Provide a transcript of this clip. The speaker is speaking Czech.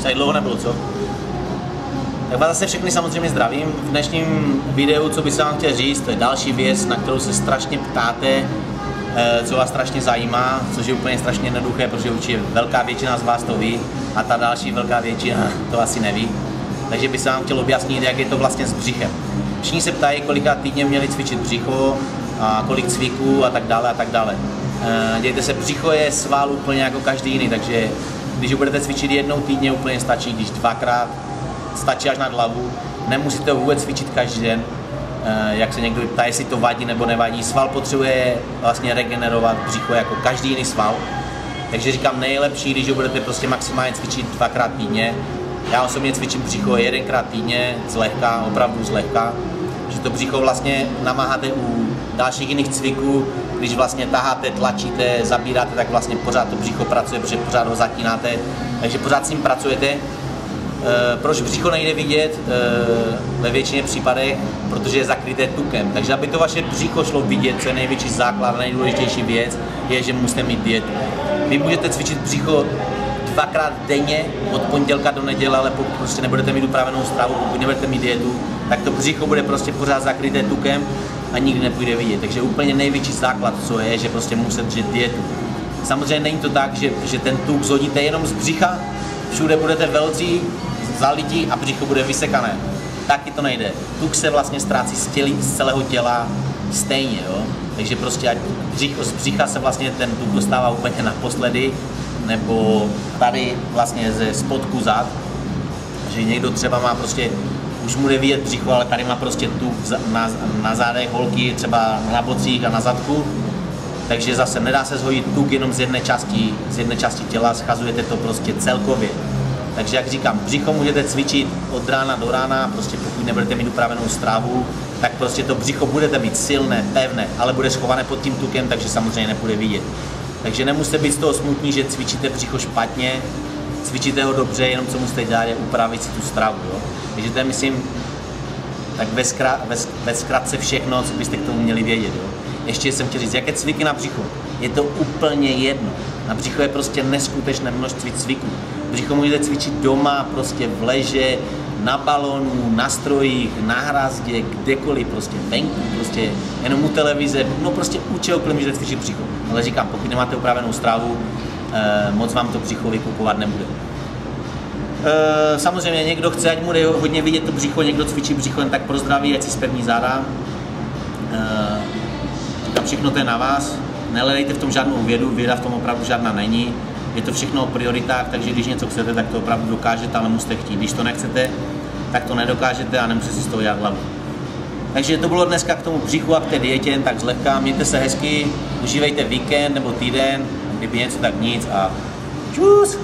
Už tady dlouho nebylo, co? Tak vás zase všechny samozřejmě zdravím. V dnešním videu, co bych se vám chtěl říct, to je další věc, na kterou se strašně ptáte, eh, co vás strašně zajímá, což je úplně strašně jednoduché, protože určitě velká většina z vás to ví a ta další velká většina to asi neví. Takže bych se vám chtěl objasnit, jak je to vlastně s břichem. Všichni se ptají, kolikrát týdně měli cvičit břicho, a kolik cviků a tak dále a tak dále. Eh, dějte se, břicho je sval úplně jako každý jiný, takže když ho budete cvičit jednou týdně, úplně stačí, když dvakrát, stačí až nad hlavu. Nemusíte vůbec cvičit každý den, eh, jak se někdo ptá, jestli to vadí nebo nevadí. Sval potřebuje vlastně regenerovat břicho jako každý jiný sval. Takže říkám nejlepší, když ho budete prostě maximálně cvičit dvakrát týdně. Já osobně cvičím břicho jedenkrát týdně, zlehka, opravdu zlehka. Že to břicho vlastně namáháte u dalších jiných cviků, když vlastně taháte, tlačíte, zabíráte, tak vlastně pořád to břicho pracuje, protože pořád ho zatínáte, takže pořád s ním pracujete. E, proč břicho nejde vidět? E, ve většině případech, protože je zakryté tukem. Takže aby to vaše břicho šlo vidět, co je největší základ, nejdůležitější věc, je, že musíte mít dietu. Vy můžete cvičit břicho dvakrát denně od pondělka do neděle, ale pokud prostě nebudete mít upravenou stravu, pokud nebudete mít dietu, tak to břicho bude prostě pořád zakryté tukem a nikdy nepůjde vidět. Takže úplně největší základ, co je, že prostě musíte držet dietu. Samozřejmě není to tak, že, že ten tuk zhodíte jenom z břicha, všude budete velcí, zalití a břicho bude vysekané. Taky to nejde. Tuk se vlastně ztrácí z, tělí, z celého těla stejně, jo? Takže prostě ať břicho, z břicha se vlastně ten tuk dostává úplně naposledy, nebo tady vlastně ze spodku zad, že někdo třeba má prostě už mu vidět břicho, ale tady má prostě tu na, na zádech holky, třeba na bocích a na zadku. Takže zase nedá se zhojit tuk jenom z jedné části, z jedné části těla, schazujete to prostě celkově. Takže jak říkám, břicho můžete cvičit od rána do rána, prostě pokud nebudete mít upravenou strávu, tak prostě to břicho budete mít silné, pevné, ale bude schované pod tím tukem, takže samozřejmě nepůjde vidět. Takže nemusíte být z toho smutní, že cvičíte břicho špatně, cvičíte ho dobře, jenom co musíte dělat je upravit si tu stravu. Jo? Takže to je, myslím, tak ve, zkra, ve, ve zkratce všechno, co byste k tomu měli vědět. Jo? Ještě jsem chtěl říct, jaké cviky na břicho. Je to úplně jedno. Na břicho je prostě neskutečné množství cviků. Břicho můžete cvičit doma, prostě v leže, na balonu, na strojích, na hrazdě, kdekoliv, prostě venku, prostě jenom u televize, no prostě u čehokoliv můžete cvičit břicho. Ale říkám, pokud nemáte upravenou strávu, eh, moc vám to břicho vykupovat nebude. Eh, samozřejmě někdo chce, ať mu hodně vidět to břicho, někdo cvičí břicho jen tak pro zdraví, ať si spevní záda. Eh, říkám, všechno to je na vás. Nelejte v tom žádnou vědu, věda v tom opravdu žádná není. Je to všechno o prioritách, takže když něco chcete, tak to opravdu dokážete, ale musíte chtít. Když to nechcete, tak to nedokážete a nemusíte si z toho dělat hlavu. Takže to bylo dneska k tomu břichu a k té dietě, tak zlehka. Mějte se hezky, užívejte víkend nebo týden, kdyby něco, tak nic a čus!